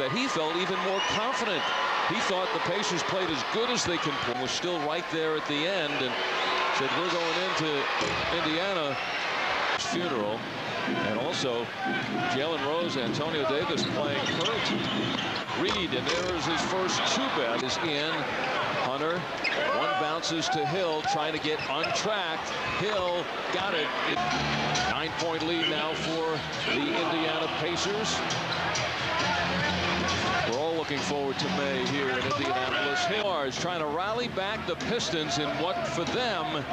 that he felt even more confident. He thought the Pacers played as good as they can play. Was still right there at the end and said we're going into Indiana funeral. And also Jalen Rose, Antonio Davis playing hurt. Reed, and there is his first two bet is in. Hunter, one bounces to Hill, trying to get untracked. Hill got it. Nine-point lead now for the Indiana Pacers. We're all looking forward to May here in Indianapolis. Hill is trying to rally back the Pistons in what for them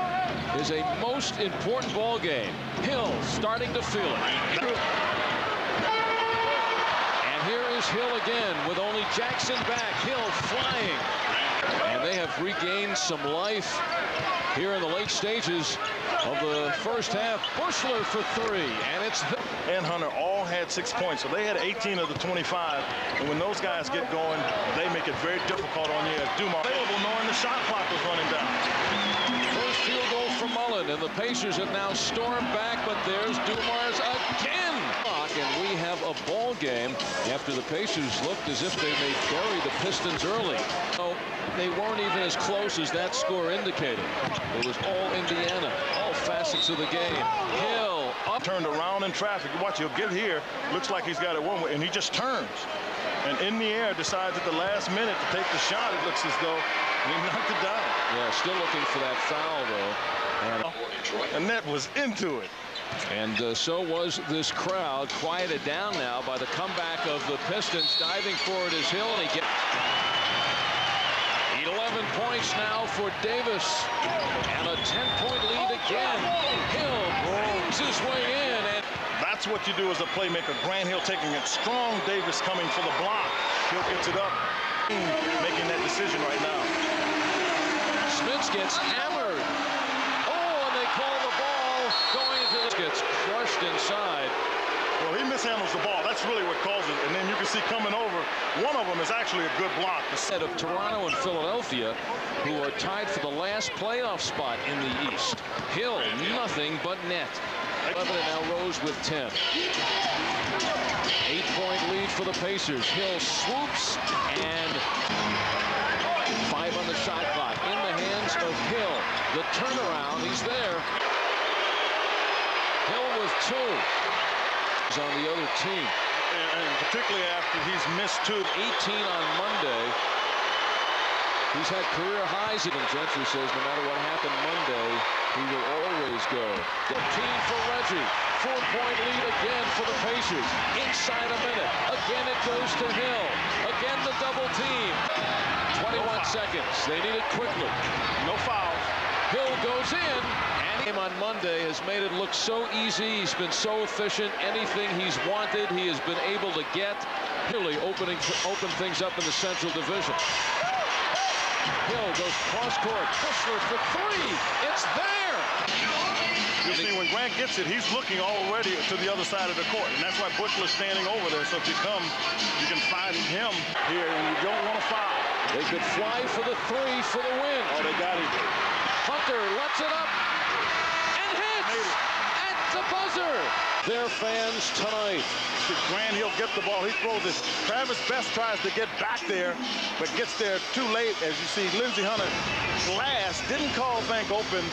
is a most important ball game. Hill starting to feel it. And here is Hill again with only Jackson back. Hill flying. And they have regained some life here in the late stages of the first half. Buechler for three, and it's and Hunter all had six points, so they had 18 of the 25. And when those guys get going, they make it very difficult on you. Dumars available, knowing the shot clock was running down. First field goal for Mullin, and the Pacers have now stormed back, but there's Dumars again. And we have a ball game after the Pacers looked as if they may carry the Pistons early. They weren't even as close as that score indicated. It was all Indiana, all facets of the game. Hill up. Turned around in traffic. Watch, he'll get here. Looks like he's got it one way, and he just turns. And in the air, decides at the last minute to take the shot. It looks as though he knocked it down. Yeah, still looking for that foul, though. And, and that was into it. And uh, so was this crowd quieted down now by the comeback of the Pistons diving for it is Hill and he gets 11 points now for Davis and a 10-point lead again. Hill brings his way in and that's what you do as a playmaker. Grant Hill taking it strong. Davis coming for the block. Hill gets it up. Making that decision right now. Smits gets hammered. Oh, and they call the ball going to the gets crushed inside. Well, he mishandles the ball. That's really what causes it. And then you can see coming over, one of them is actually a good block. Set of Toronto and Philadelphia, who are tied for the last playoff spot in the East. Hill, nothing but net. 11 and now Rose with 10. Eight-point lead for the Pacers. Hill swoops and five on the shot clock. In the hands of Hill. The turnaround, he's there. Hill with two. He's on the other team. And, and particularly after he's missed two. 18 on Monday. He's had career highs. Even Gentry says no matter what happened Monday, he will always go. 15 for Reggie. Four-point lead again for the Pacers. Inside a minute. Again it goes to Hill. Again the double team. 21 no seconds. They need it quickly. No fouls. Hill goes in. Him on Monday has made it look so easy. He's been so efficient. Anything he's wanted, he has been able to get. Really opening open things up in the Central Division. Hill goes cross court. Buechler for three. It's there. You see, when Grant gets it, he's looking already to the other side of the court. And that's why Buechler's standing over there. So if you come, you can find him here, and you don't want to foul. They could fly for the three for the win. Oh, they got him. Hunter lets it up and hits at the buzzer. Their fans tonight. Grant Hill get the ball. He throws it. Travis Best tries to get back there, but gets there too late. As you see, Lindsey Hunter glass didn't call Bank open.